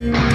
Yeah.